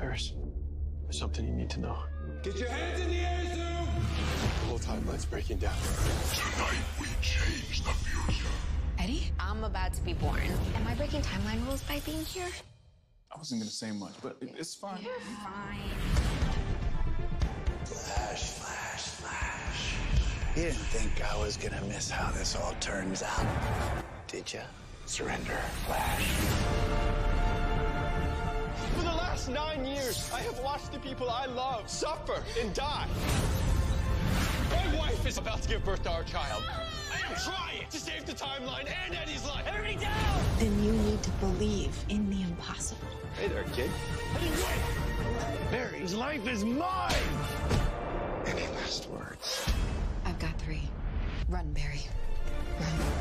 Iris, there's something you need to know. Get your hands in the air, Zoom! The whole timeline's breaking down. Tonight we change the future. Eddie? I'm about to be born. Am I breaking timeline rules by being here? I wasn't gonna say much, but it's fine. Fine. Flash, flash, flash. You didn't think I was gonna miss how this all turns out, did you? Surrender, Flash. Nine years, I have watched the people I love suffer and die. My wife is about to give birth to our child. I am trying to save the timeline and Eddie's life. Everybody down! Then you need to believe in the impossible. Hey there, kid. Hey, wait! Barry's life is mine! Any last words? I've got three. Run, Barry. Run.